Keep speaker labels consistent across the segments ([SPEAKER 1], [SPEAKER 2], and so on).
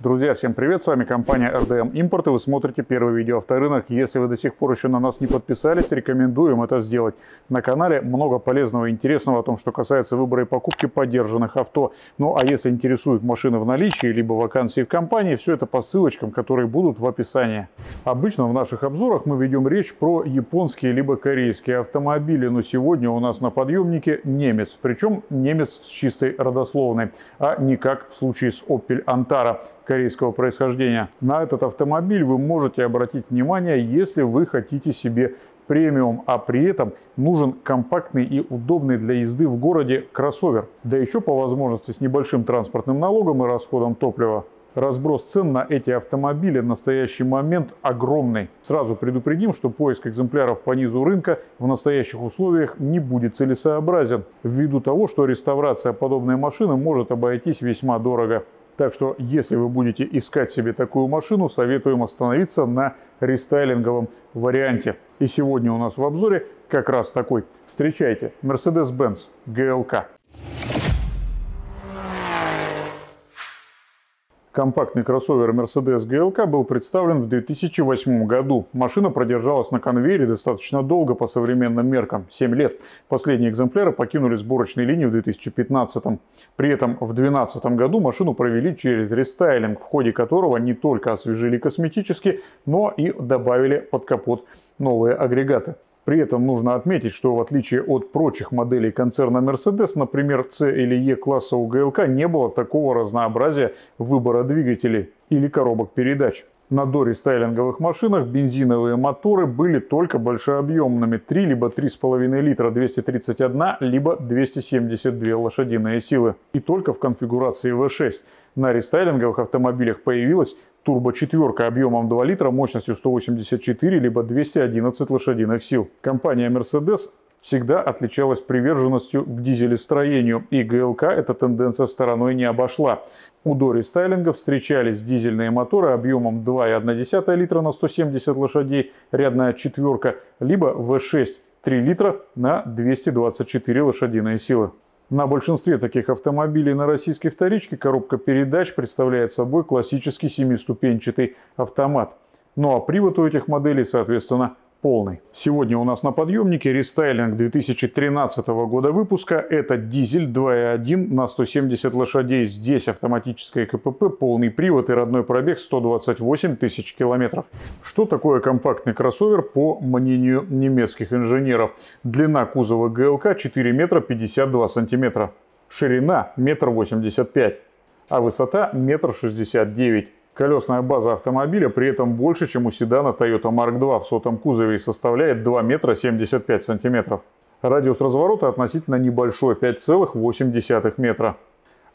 [SPEAKER 1] Друзья, всем привет! С вами компания RDM Import и вы смотрите первый видео авторынок. Если вы до сих пор еще на нас не подписались, рекомендуем это сделать. На канале много полезного и интересного о том, что касается выбора и покупки поддержанных авто. Ну а если интересуют машины в наличии, либо вакансии в компании, все это по ссылочкам, которые будут в описании. Обычно в наших обзорах мы ведем речь про японские либо корейские автомобили, но сегодня у нас на подъемнике немец. Причем немец с чистой родословной, а не как в случае с Opel Antara корейского происхождения. На этот автомобиль вы можете обратить внимание, если вы хотите себе премиум, а при этом нужен компактный и удобный для езды в городе кроссовер. Да еще по возможности с небольшим транспортным налогом и расходом топлива. Разброс цен на эти автомобили в настоящий момент огромный. Сразу предупредим, что поиск экземпляров по низу рынка в настоящих условиях не будет целесообразен, ввиду того, что реставрация подобной машины может обойтись весьма дорого. Так что, если вы будете искать себе такую машину, советуем остановиться на рестайлинговом варианте. И сегодня у нас в обзоре как раз такой. Встречайте, Mercedes-Benz GLK. Компактный кроссовер Mercedes GLK был представлен в 2008 году. Машина продержалась на конвейере достаточно долго по современным меркам – 7 лет. Последние экземпляры покинули сборочные линии в 2015. При этом в 2012 году машину провели через рестайлинг, в ходе которого не только освежили косметически, но и добавили под капот новые агрегаты. При этом нужно отметить, что в отличие от прочих моделей концерна Mercedes, например, C или E класса у GLK не было такого разнообразия выбора двигателей или коробок передач. На дорестайлинговых машинах бензиновые моторы были только большеобъемными 3 либо 3,5 литра 231 либо 272 лошадиные силы. И только в конфигурации V6. На рестайлинговых автомобилях появилась турбо-четверка объемом 2 литра мощностью 184 либо 211 лошадиных сил. Компания Mercedes всегда отличалась приверженностью к дизелестроению, и ГЛК эта тенденция стороной не обошла. У Дори Стайлинга встречались дизельные моторы объемом 2,1 литра на 170 лошадей, рядная четверка, либо V6 3 литра на 224 лошадиные силы. На большинстве таких автомобилей на российской вторичке коробка передач представляет собой классический семиступенчатый автомат. Ну а привод у этих моделей, соответственно, полный. Сегодня у нас на подъемнике рестайлинг 2013 года выпуска. Это дизель 2.1 на 170 лошадей. Здесь автоматическое КПП, полный привод и родной пробег 128 тысяч километров. Что такое компактный кроссовер по мнению немецких инженеров? Длина кузова ГЛК 4 метра 52 сантиметра. Ширина метр восемьдесят пять, а высота метр шестьдесят девять. Колесная база автомобиля при этом больше, чем у седана Toyota Mark II в сотом кузове и составляет 2 метра 75 сантиметров. Радиус разворота относительно небольшой 5,8 метра.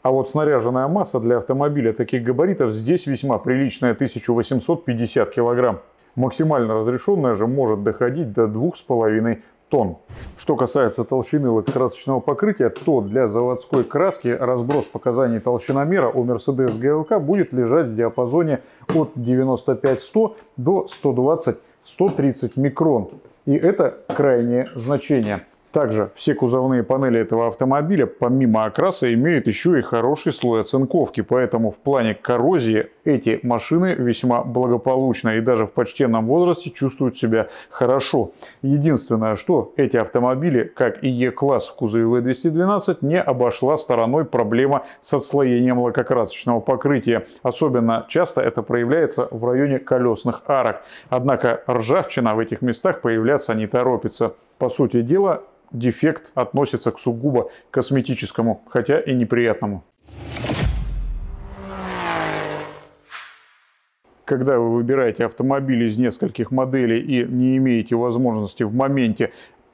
[SPEAKER 1] А вот снаряженная масса для автомобиля таких габаритов здесь весьма приличная 1850 килограмм. Максимально разрешенная же может доходить до 2,5 тонн. Что касается толщины лакокрасочного покрытия, то для заводской краски разброс показаний толщиномера у Mercedes GLK будет лежать в диапазоне от 95-100 до 120-130 микрон. И это крайнее значение. Также все кузовные панели этого автомобиля, помимо окраса, имеют еще и хороший слой оцинковки, поэтому в плане коррозии эти машины весьма благополучно и даже в почтенном возрасте чувствуют себя хорошо. Единственное, что эти автомобили, как и E-класс в кузове V212, не обошла стороной проблема с отслоением лакокрасочного покрытия. Особенно часто это проявляется в районе колесных арок. Однако ржавчина в этих местах появляться не торопится. По сути дела, дефект относится к сугубо косметическому, хотя и неприятному. Когда вы выбираете автомобиль из нескольких моделей и не имеете возможности в моменте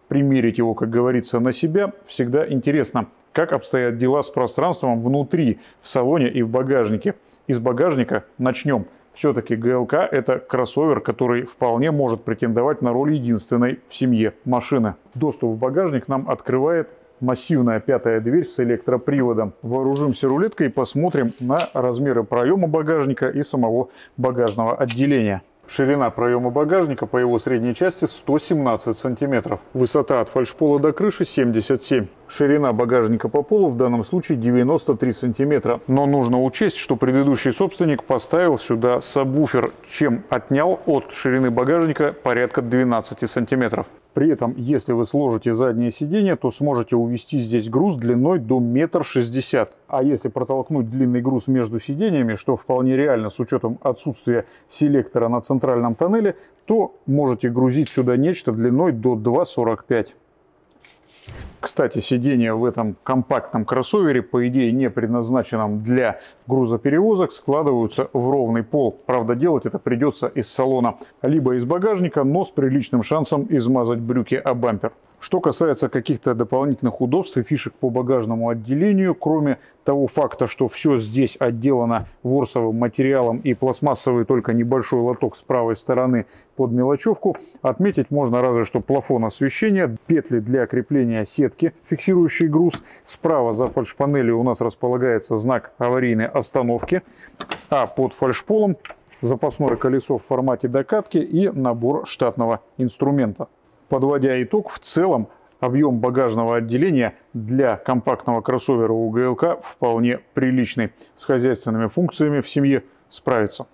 [SPEAKER 1] примерить его, как говорится, на себя, всегда интересно, как обстоят дела с пространством внутри, в салоне и в багажнике. Из багажника начнем – все-таки ГЛК – это кроссовер, который вполне может претендовать на роль единственной в семье машины. Доступ в багажник нам открывает массивная пятая дверь с электроприводом. Вооружимся рулеткой и посмотрим на размеры проема багажника и самого багажного отделения. Ширина проема багажника по его средней части 117 сантиметров. Высота от фальшпола до крыши 77. Ширина багажника по полу в данном случае 93 сантиметра. Но нужно учесть, что предыдущий собственник поставил сюда сабвуфер, чем отнял от ширины багажника порядка 12 сантиметров. При этом, если вы сложите заднее сиденье, то сможете увести здесь груз длиной до метр шестьдесят. А если протолкнуть длинный груз между сиденьями, что вполне реально с учетом отсутствия селектора на центральном тоннеле, то можете грузить сюда нечто длиной до 2,45. Кстати, сиденья в этом компактном кроссовере, по идее не предназначенном для грузоперевозок, складываются в ровный пол. Правда, делать это придется из салона, либо из багажника, но с приличным шансом измазать брюки о бампер. Что касается каких-то дополнительных удобств и фишек по багажному отделению, кроме того факта, что все здесь отделано ворсовым материалом и пластмассовый только небольшой лоток с правой стороны под мелочевку, отметить можно разве что плафон освещения, петли для крепления сетки, фиксирующие груз. Справа за фальшпанелью у нас располагается знак аварийной остановки, а под фальшполом запасное колесо в формате докатки и набор штатного инструмента. Подводя итог, в целом объем багажного отделения для компактного кроссовера у ГЛК вполне приличный. С хозяйственными функциями в семье справится.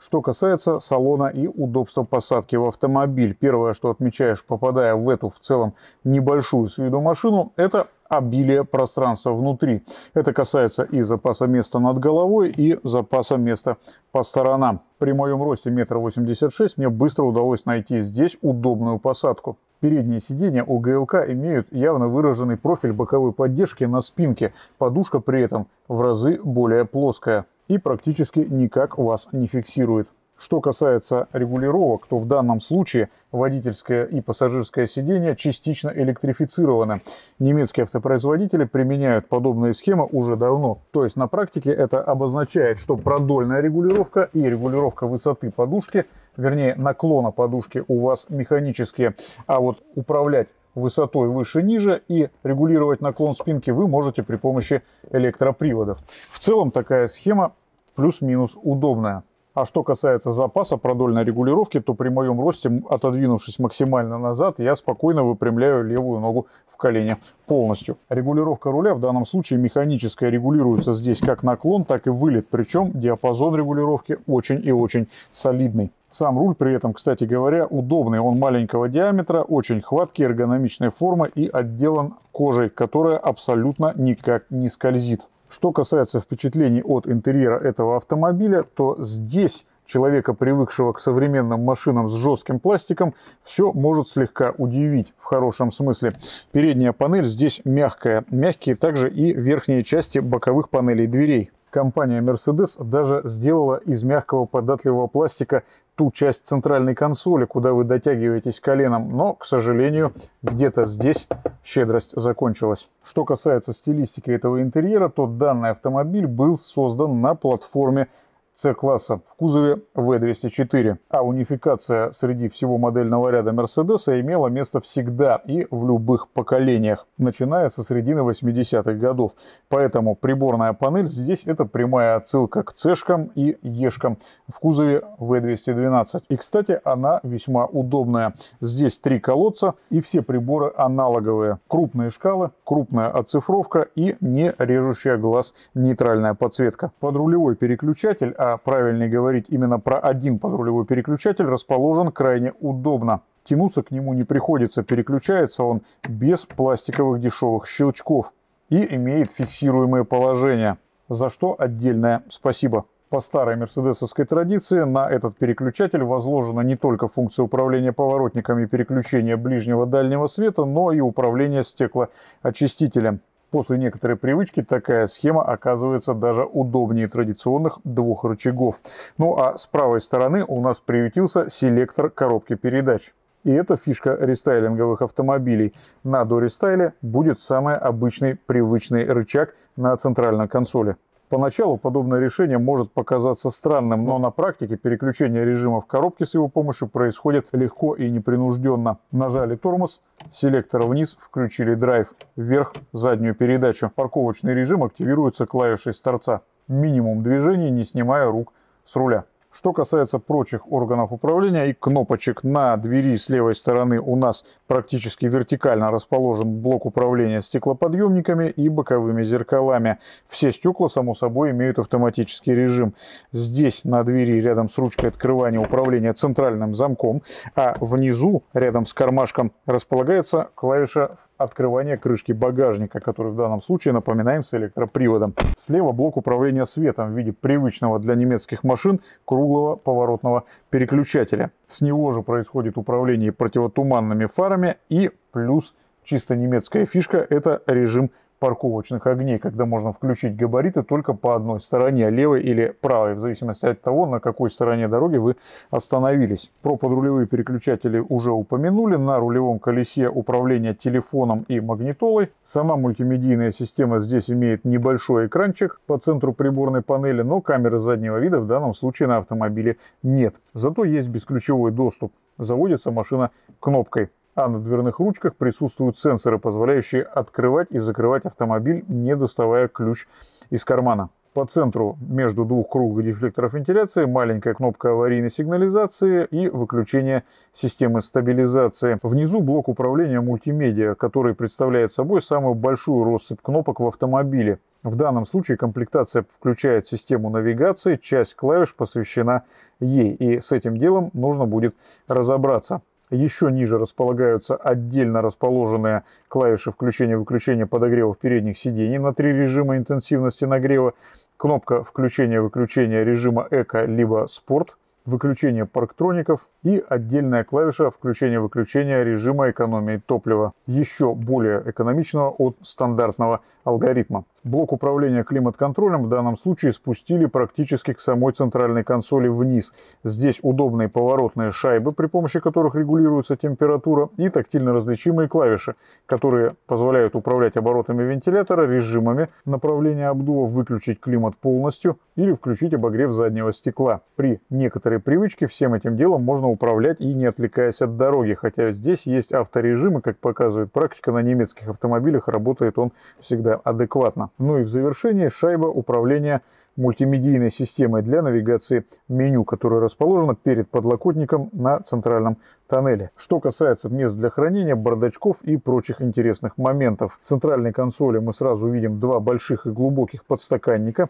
[SPEAKER 1] Что касается салона и удобства посадки в автомобиль, первое, что отмечаешь, попадая в эту в целом небольшую с виду машину, это обилие пространства внутри. Это касается и запаса места над головой, и запаса места по сторонам. При моем росте 1,86 м мне быстро удалось найти здесь удобную посадку. Передние сиденья у ГЛК имеют явно выраженный профиль боковой поддержки на спинке. Подушка при этом в разы более плоская и практически никак вас не фиксирует. Что касается регулировок, то в данном случае водительское и пассажирское сиденье частично электрифицированы. Немецкие автопроизводители применяют подобные схемы уже давно. То есть на практике это обозначает, что продольная регулировка и регулировка высоты подушки, вернее наклона подушки у вас механические, а вот управлять высотой выше-ниже и регулировать наклон спинки вы можете при помощи электроприводов. В целом такая схема плюс-минус удобная. А что касается запаса продольной регулировки, то при моем росте, отодвинувшись максимально назад, я спокойно выпрямляю левую ногу в колене полностью. Регулировка руля в данном случае механическая регулируется здесь как наклон, так и вылет. Причем диапазон регулировки очень и очень солидный. Сам руль при этом, кстати говоря, удобный. Он маленького диаметра, очень хваткий, эргономичной формы и отделан кожей, которая абсолютно никак не скользит. Что касается впечатлений от интерьера этого автомобиля, то здесь человека, привыкшего к современным машинам с жестким пластиком, все может слегка удивить в хорошем смысле. Передняя панель здесь мягкая, мягкие также и верхние части боковых панелей дверей. Компания Mercedes даже сделала из мягкого податливого пластика ту часть центральной консоли, куда вы дотягиваетесь коленом, но, к сожалению, где-то здесь щедрость закончилась. Что касается стилистики этого интерьера, то данный автомобиль был создан на платформе C-класса в кузове V204. А унификация среди всего модельного ряда Mercedes имела место всегда и в любых поколениях, начиная со середины 80-х годов. Поэтому приборная панель здесь это прямая отсылка к C-шкам и E-шкам в кузове V212. И, кстати, она весьма удобная. Здесь три колодца и все приборы аналоговые. Крупные шкалы, крупная оцифровка и не режущая глаз нейтральная подсветка. Подрулевой переключатель а правильнее говорить именно про один подрулевой переключатель, расположен крайне удобно. Тянуться к нему не приходится, переключается он без пластиковых дешевых щелчков и имеет фиксируемое положение, за что отдельное спасибо. По старой мерседесовской традиции на этот переключатель возложена не только функция управления поворотниками и переключения ближнего дальнего света, но и управления стеклоочистителем. После некоторой привычки такая схема оказывается даже удобнее традиционных двух рычагов. Ну а с правой стороны у нас приютился селектор коробки передач. И это фишка рестайлинговых автомобилей. На дорестайле будет самый обычный привычный рычаг на центральной консоли. Поначалу подобное решение может показаться странным, но на практике переключение режима в коробке с его помощью происходит легко и непринужденно. Нажали тормоз, селектор вниз, включили драйв, вверх заднюю передачу. Парковочный режим активируется клавишей с торца. минимум движений, не снимая рук с руля. Что касается прочих органов управления и кнопочек на двери с левой стороны у нас практически вертикально расположен блок управления стеклоподъемниками и боковыми зеркалами. Все стекла, само собой, имеют автоматический режим. Здесь на двери рядом с ручкой открывания управления центральным замком, а внизу рядом с кармашком располагается клавиша открывания крышки багажника, который в данном случае, напоминаем, с электроприводом. Слева блок управления светом в виде привычного для немецких машин круглого поворотного переключателя. С него же происходит управление противотуманными фарами и плюс чисто немецкая фишка – это режим парковочных огней, когда можно включить габариты только по одной стороне, левой или правой, в зависимости от того, на какой стороне дороги вы остановились. Про подрулевые переключатели уже упомянули. На рулевом колесе управления телефоном и магнитолой. Сама мультимедийная система здесь имеет небольшой экранчик по центру приборной панели, но камеры заднего вида в данном случае на автомобиле нет. Зато есть бесключевой доступ. Заводится машина кнопкой а на дверных ручках присутствуют сенсоры, позволяющие открывать и закрывать автомобиль, не доставая ключ из кармана. По центру между двух круглых дефлекторов вентиляции маленькая кнопка аварийной сигнализации и выключение системы стабилизации. Внизу блок управления мультимедиа, который представляет собой самую большую россыпь кнопок в автомобиле. В данном случае комплектация включает систему навигации, часть клавиш посвящена ей, и с этим делом нужно будет разобраться. Еще ниже располагаются отдельно расположенные клавиши включения-выключения подогревов передних сидений на три режима интенсивности нагрева, кнопка включения-выключения режима эко либо спорт, выключение парктроников и отдельная клавиша включения-выключения режима экономии топлива, еще более экономичного от стандартного алгоритма. Блок управления климат-контролем в данном случае спустили практически к самой центральной консоли вниз. Здесь удобные поворотные шайбы, при помощи которых регулируется температура, и тактильно различимые клавиши, которые позволяют управлять оборотами вентилятора, режимами направления обдува, выключить климат полностью или включить обогрев заднего стекла. При некоторой привычке всем этим делом можно управлять и не отвлекаясь от дороги, хотя здесь есть авторежим, и, как показывает практика, на немецких автомобилях работает он всегда адекватно. Ну и в завершение шайба управления мультимедийной системой для навигации меню, которая расположена перед подлокотником на центральном тоннеле. Что касается мест для хранения, бардачков и прочих интересных моментов. В центральной консоли мы сразу видим два больших и глубоких подстаканника.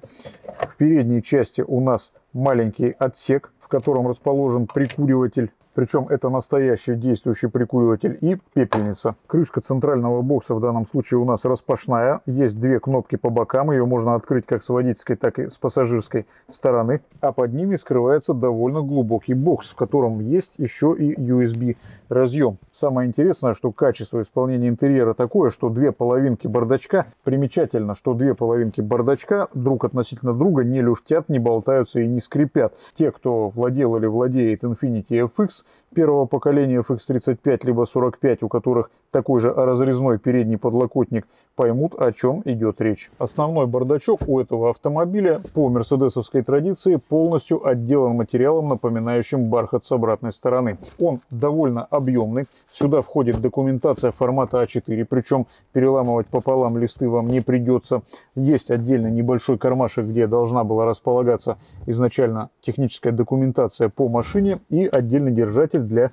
[SPEAKER 1] В передней части у нас маленький отсек, в котором расположен прикуриватель причем это настоящий действующий прикуриватель и пепельница. Крышка центрального бокса в данном случае у нас распашная. Есть две кнопки по бокам. Ее можно открыть как с водительской, так и с пассажирской стороны. А под ними скрывается довольно глубокий бокс, в котором есть еще и USB разъем. Самое интересное, что качество исполнения интерьера такое, что две половинки бардачка, примечательно, что две половинки бардачка друг относительно друга не люфтят, не болтаются и не скрипят. Те, кто владел или владеет Infiniti FX, первого поколения FX35 либо 45, у которых такой же разрезной передний подлокотник, поймут, о чем идет речь. Основной бардачок у этого автомобиля по мерседесовской традиции полностью отделан материалом, напоминающим бархат с обратной стороны. Он довольно объемный. Сюда входит документация формата А4, причем переламывать пополам листы вам не придется. Есть отдельно небольшой кармашек, где должна была располагаться изначально техническая документация по машине и отдельный держатель для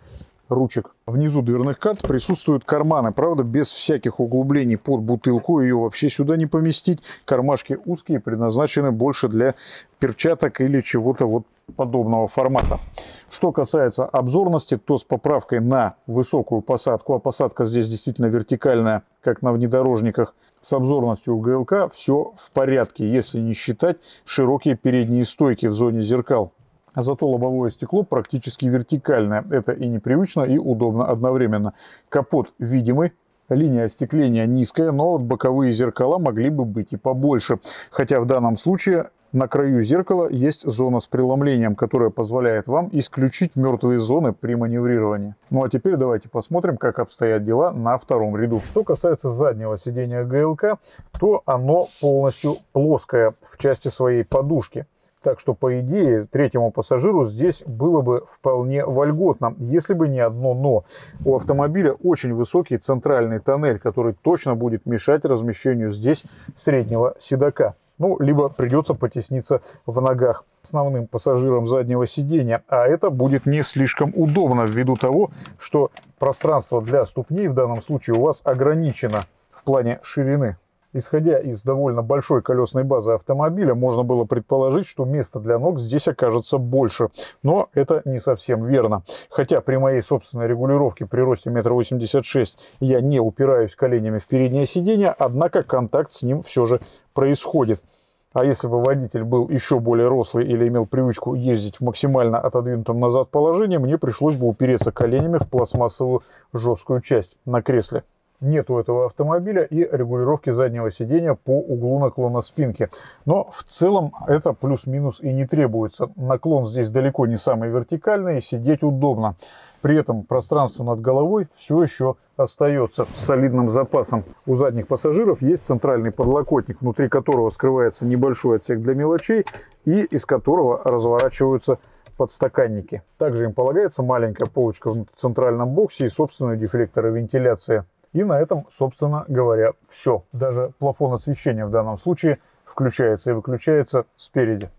[SPEAKER 1] ручек. Внизу дверных карт присутствуют карманы, правда, без всяких углублений под бутылку. Ее вообще сюда не поместить. Кармашки узкие, предназначены больше для перчаток или чего-то вот подобного формата. Что касается обзорности, то с поправкой на высокую посадку, а посадка здесь действительно вертикальная, как на внедорожниках, с обзорностью ГЛК все в порядке, если не считать широкие передние стойки в зоне зеркал. А зато лобовое стекло практически вертикальное. Это и непривычно, и удобно одновременно. Капот видимый, линия остекления низкая, но вот боковые зеркала могли бы быть и побольше. Хотя в данном случае на краю зеркала есть зона с преломлением, которая позволяет вам исключить мертвые зоны при маневрировании. Ну а теперь давайте посмотрим, как обстоят дела на втором ряду. Что касается заднего сидения ГЛК, то оно полностью плоское в части своей подушки. Так что, по идее, третьему пассажиру здесь было бы вполне вольготно, если бы не одно «но». У автомобиля очень высокий центральный тоннель, который точно будет мешать размещению здесь среднего седока. ну, либо придется потесниться в ногах основным пассажирам заднего сидения, а это будет не слишком удобно ввиду того, что пространство для ступней в данном случае у вас ограничено в плане ширины. Исходя из довольно большой колесной базы автомобиля, можно было предположить, что места для ног здесь окажется больше. Но это не совсем верно. Хотя при моей собственной регулировке при росте 1,86 м я не упираюсь коленями в переднее сиденье, однако контакт с ним все же происходит. А если бы водитель был еще более рослый или имел привычку ездить в максимально отодвинутом назад положении, мне пришлось бы упереться коленями в пластмассовую жесткую часть на кресле нет у этого автомобиля и регулировки заднего сидения по углу наклона спинки. Но в целом это плюс-минус и не требуется. Наклон здесь далеко не самый вертикальный, и сидеть удобно. При этом пространство над головой все еще остается солидным запасом. У задних пассажиров есть центральный подлокотник, внутри которого скрывается небольшой отсек для мелочей и из которого разворачиваются подстаканники. Также им полагается маленькая полочка в центральном боксе и собственные дефлекторы вентиляции. И на этом, собственно говоря, все. Даже плафон освещения в данном случае включается и выключается спереди.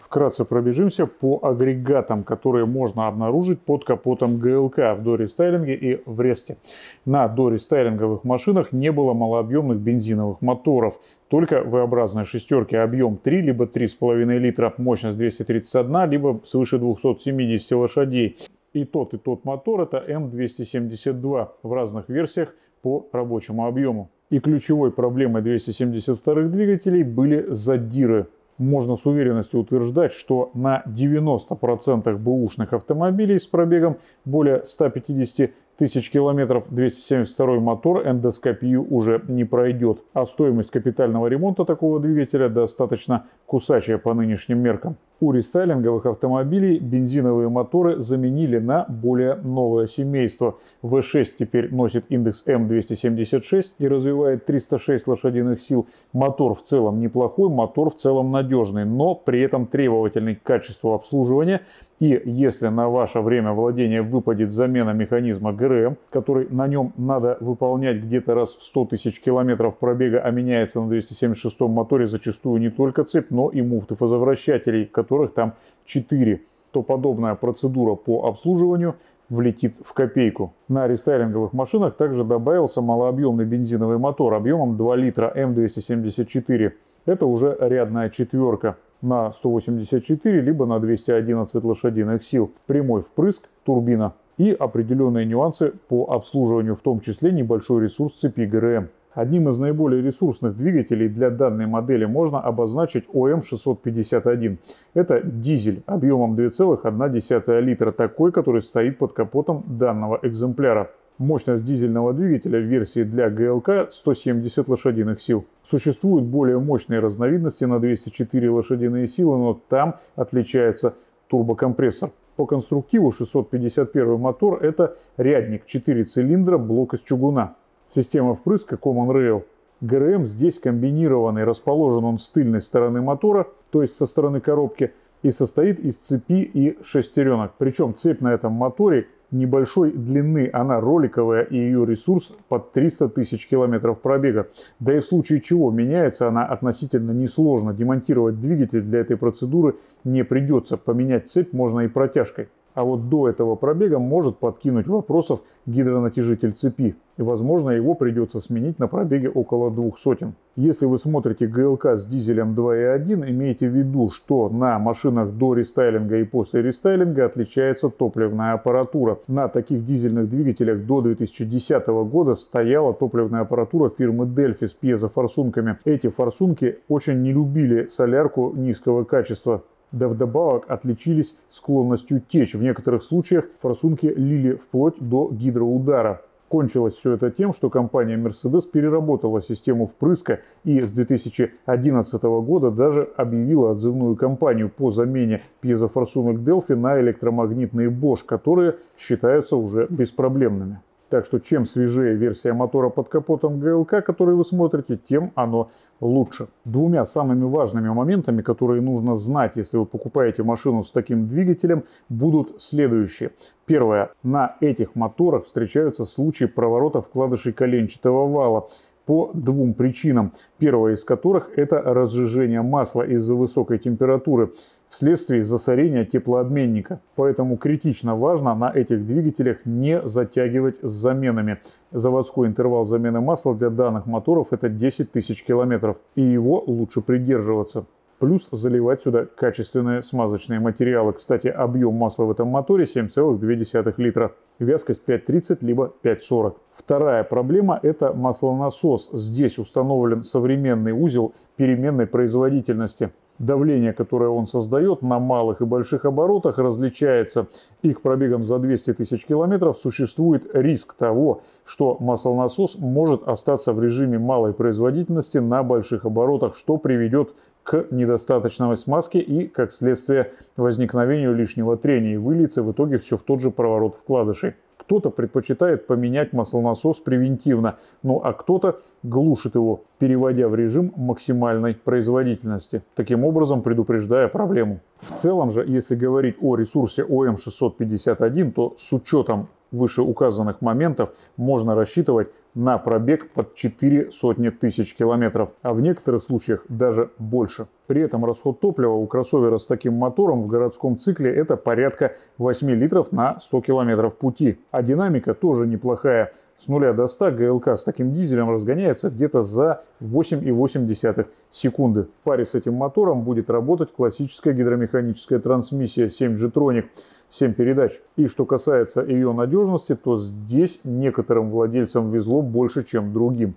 [SPEAKER 1] Вкратце пробежимся по агрегатам, которые можно обнаружить под капотом ГЛК в дорестайлинге и в Ресте. На дорестайлинговых машинах не было малообъемных бензиновых моторов, только V-образные шестерки объем 3 либо 3,5 литра, мощность 231, либо свыше 270 лошадей и тот, и тот мотор это М272 в разных версиях по рабочему объему. И ключевой проблемой 272 двигателей были задиры. Можно с уверенностью утверждать, что на 90% бэушных автомобилей с пробегом более 150 тысяч километров 272 мотор эндоскопию уже не пройдет, а стоимость капитального ремонта такого двигателя достаточно кусачая по нынешним меркам. У рестайлинговых автомобилей бензиновые моторы заменили на более новое семейство. V6 теперь носит индекс M276 и развивает 306 лошадиных сил. Мотор в целом неплохой, мотор в целом надежный, но при этом требовательный к качеству обслуживания. И если на ваше время владения выпадет замена механизма ГРМ, который на нем надо выполнять где-то раз в 100 тысяч километров пробега, а меняется на 276 моторе зачастую не только цепь, но и муфты фазовращателей, которых там 4, то подобная процедура по обслуживанию влетит в копейку. На рестайлинговых машинах также добавился малообъемный бензиновый мотор объемом 2 литра М274. Это уже рядная четверка на 184 либо на 211 лошадиных сил. Прямой впрыск, турбина и определенные нюансы по обслуживанию, в том числе небольшой ресурс цепи ГРМ. Одним из наиболее ресурсных двигателей для данной модели можно обозначить ОМ651. Это дизель объемом 2,1 литра, такой, который стоит под капотом данного экземпляра. Мощность дизельного двигателя в версии для ГЛК 170 лошадиных сил. Существуют более мощные разновидности на 204 лошадиные силы, но там отличается турбокомпрессор. По конструктиву 651 мотор это рядник 4 цилиндра, блок из чугуна. Система впрыска Common Rail. ГРМ здесь комбинированный, расположен он с тыльной стороны мотора, то есть со стороны коробки, и состоит из цепи и шестеренок. Причем цепь на этом моторе небольшой длины, она роликовая и ее ресурс под 300 тысяч километров пробега. Да и в случае чего меняется она относительно несложно. Демонтировать двигатель для этой процедуры не придется. Поменять цепь можно и протяжкой. А вот до этого пробега может подкинуть вопросов гидронатяжитель цепи. И, возможно, его придется сменить на пробеге около двух сотен. Если вы смотрите ГЛК с дизелем 2.1, имейте в виду, что на машинах до рестайлинга и после рестайлинга отличается топливная аппаратура. На таких дизельных двигателях до 2010 года стояла топливная аппаратура фирмы Delphi с пьезофорсунками. Эти форсунки очень не любили солярку низкого качества да вдобавок отличились склонностью течь. В некоторых случаях форсунки лили вплоть до гидроудара. Кончилось все это тем, что компания Mercedes переработала систему впрыска и с 2011 года даже объявила отзывную кампанию по замене пьезофорсунок Delphi на электромагнитные Bosch, которые считаются уже беспроблемными. Так что чем свежее версия мотора под капотом ГЛК, который вы смотрите, тем оно лучше. Двумя самыми важными моментами, которые нужно знать, если вы покупаете машину с таким двигателем, будут следующие. Первое. На этих моторах встречаются случаи проворота вкладышей коленчатого вала по двум причинам. Первая из которых это разжижение масла из-за высокой температуры вследствие засорения теплообменника. Поэтому критично важно на этих двигателях не затягивать с заменами. Заводской интервал замены масла для данных моторов это 10 тысяч километров. И его лучше придерживаться. Плюс заливать сюда качественные смазочные материалы. Кстати, объем масла в этом моторе 7,2 литра. Вязкость 5,30 либо 5,40. Вторая проблема – это маслонасос. Здесь установлен современный узел переменной производительности давление, которое он создает на малых и больших оборотах, различается. Их пробегом за 200 тысяч километров существует риск того, что маслонасос может остаться в режиме малой производительности на больших оборотах, что приведет к недостаточной смазке и, как следствие, возникновению лишнего трения и выльется в итоге все в тот же проворот вкладышей. Кто-то предпочитает поменять маслонасос превентивно, ну а кто-то глушит его, переводя в режим максимальной производительности, таким образом предупреждая проблему. В целом же, если говорить о ресурсе ОМ651, то с учетом вышеуказанных моментов можно рассчитывать на пробег под 4 сотни тысяч километров, а в некоторых случаях даже больше. При этом расход топлива у кроссовера с таким мотором в городском цикле это порядка 8 литров на 100 километров пути. А динамика тоже неплохая. С 0 до 100 ГЛК с таким дизелем разгоняется где-то за 8,8 секунды. В паре с этим мотором будет работать классическая гидромеханическая трансмиссия 7G-Tronic 7 передач. И что касается ее надежности, то здесь некоторым владельцам везло больше, чем другим.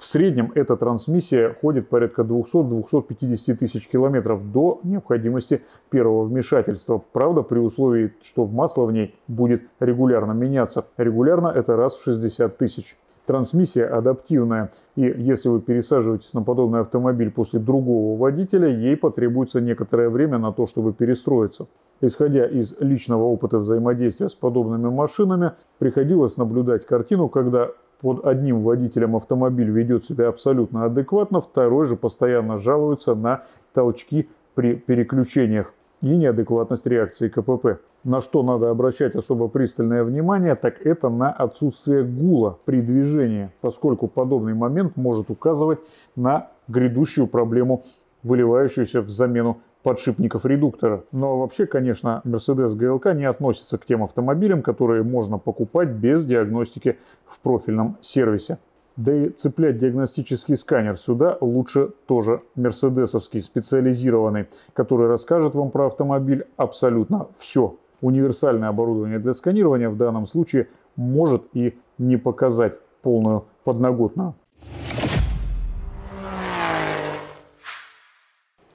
[SPEAKER 1] В среднем эта трансмиссия ходит порядка 200-250 тысяч километров до необходимости первого вмешательства. Правда, при условии, что масло в ней будет регулярно меняться. Регулярно это раз в 60 тысяч. Трансмиссия адаптивная, и если вы пересаживаетесь на подобный автомобиль после другого водителя, ей потребуется некоторое время на то, чтобы перестроиться. Исходя из личного опыта взаимодействия с подобными машинами, приходилось наблюдать картину, когда под одним водителем автомобиль ведет себя абсолютно адекватно, второй же постоянно жалуется на толчки при переключениях и неадекватность реакции КПП. На что надо обращать особо пристальное внимание, так это на отсутствие гула при движении, поскольку подобный момент может указывать на грядущую проблему, выливающуюся в замену подшипников редуктора. Но вообще, конечно, Mercedes GLK не относится к тем автомобилям, которые можно покупать без диагностики в профильном сервисе. Да и цеплять диагностический сканер сюда лучше тоже мерседесовский, специализированный, который расскажет вам про автомобиль абсолютно все. Универсальное оборудование для сканирования в данном случае может и не показать полную подноготную.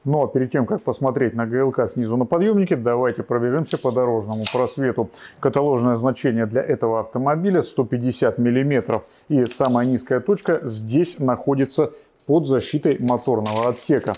[SPEAKER 1] Но перед тем, как посмотреть на ГЛК снизу на подъемнике, давайте пробежимся по дорожному просвету. Каталожное значение для этого автомобиля 150 мм. И самая низкая точка здесь находится под защитой моторного отсека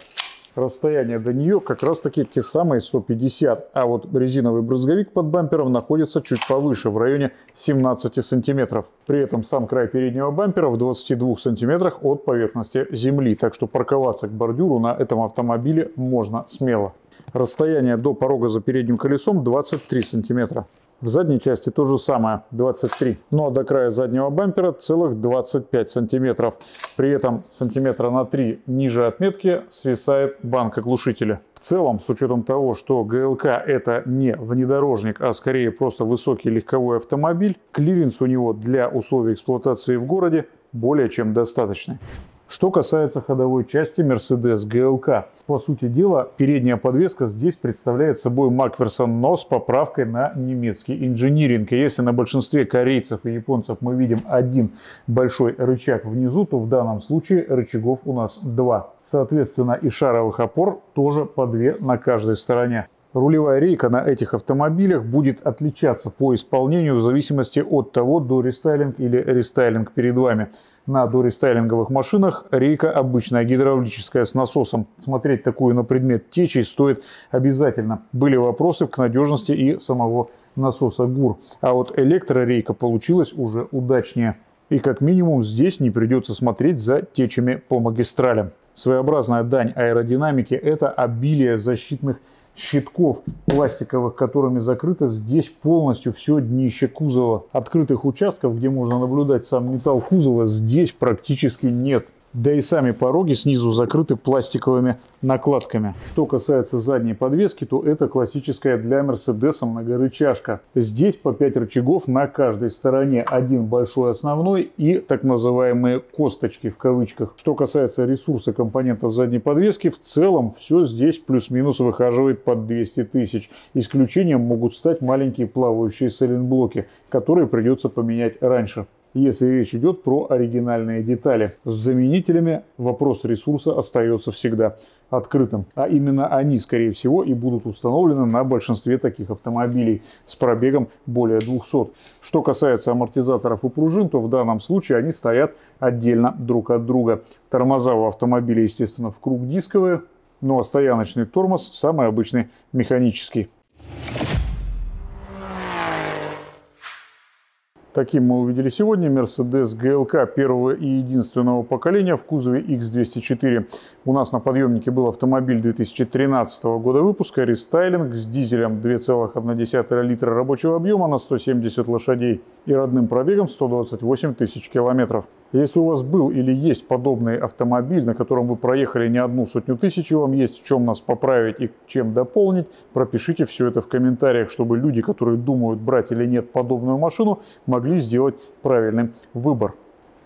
[SPEAKER 1] расстояние до нее как раз таки те самые 150, а вот резиновый брызговик под бампером находится чуть повыше, в районе 17 сантиметров. При этом сам край переднего бампера в 22 сантиметрах от поверхности земли, так что парковаться к бордюру на этом автомобиле можно смело. Расстояние до порога за передним колесом 23 сантиметра. В задней части то же самое, 23. Но до края заднего бампера целых 25 сантиметров. При этом сантиметра на 3 ниже отметки свисает банка глушителя. В целом, с учетом того, что GLK это не внедорожник, а скорее просто высокий легковой автомобиль, клиренс у него для условий эксплуатации в городе более чем достаточный. Что касается ходовой части Mercedes GLK, по сути дела, передняя подвеска здесь представляет собой Макферсон, но с поправкой на немецкий инжиниринг. И если на большинстве корейцев и японцев мы видим один большой рычаг внизу, то в данном случае рычагов у нас два. Соответственно, и шаровых опор тоже по две на каждой стороне. Рулевая рейка на этих автомобилях будет отличаться по исполнению в зависимости от того, дорестайлинг или рестайлинг перед вами. На дорестайлинговых машинах рейка обычная гидравлическая с насосом. Смотреть такую на предмет течи стоит обязательно. Были вопросы к надежности и самого насоса ГУР. А вот электрорейка получилась уже удачнее. И как минимум здесь не придется смотреть за течами по магистралям. Своеобразная дань аэродинамики – это обилие защитных щитков пластиковых, которыми закрыто здесь полностью все днище кузова. Открытых участков, где можно наблюдать сам металл кузова, здесь практически нет. Да и сами пороги снизу закрыты пластиковыми накладками. Что касается задней подвески, то это классическая для Мерседеса многорычажка. Здесь по 5 рычагов на каждой стороне. Один большой основной и так называемые косточки в кавычках. Что касается ресурса компонентов задней подвески, в целом все здесь плюс-минус выхаживает под 200 тысяч. Исключением могут стать маленькие плавающие сайлентблоки, которые придется поменять раньше если речь идет про оригинальные детали. С заменителями вопрос ресурса остается всегда открытым. А именно они, скорее всего, и будут установлены на большинстве таких автомобилей с пробегом более 200. Что касается амортизаторов и пружин, то в данном случае они стоят отдельно друг от друга. Тормоза у автомобиля, естественно, в круг дисковые, ну а стояночный тормоз самый обычный механический. Таким мы увидели сегодня Mercedes GLK первого и единственного поколения в кузове X204. У нас на подъемнике был автомобиль 2013 года выпуска, рестайлинг с дизелем 2,1 литра рабочего объема на 170 лошадей и родным пробегом 128 тысяч километров. Если у вас был или есть подобный автомобиль, на котором вы проехали не одну сотню тысяч, и вам есть в чем нас поправить и чем дополнить, пропишите все это в комментариях, чтобы люди, которые думают, брать или нет подобную машину, могли сделать правильный выбор.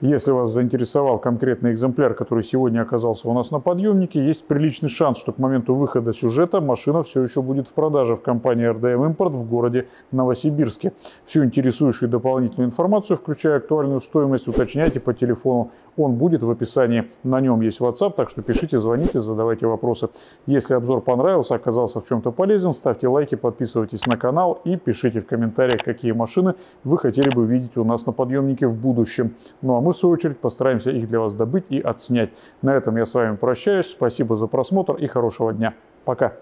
[SPEAKER 1] Если вас заинтересовал конкретный экземпляр, который сегодня оказался у нас на подъемнике, есть приличный шанс, что к моменту выхода сюжета машина все еще будет в продаже в компании RDM Import в городе Новосибирске. Всю интересующую дополнительную информацию, включая актуальную стоимость, уточняйте по телефону. Он будет в описании. На нем есть WhatsApp, так что пишите, звоните, задавайте вопросы. Если обзор понравился, оказался в чем-то полезен, ставьте лайки, подписывайтесь на канал и пишите в комментариях, какие машины вы хотели бы видеть у нас на подъемнике в будущем. Ну а мы в свою очередь, постараемся их для вас добыть и отснять. На этом я с вами прощаюсь. Спасибо за просмотр и хорошего дня. Пока.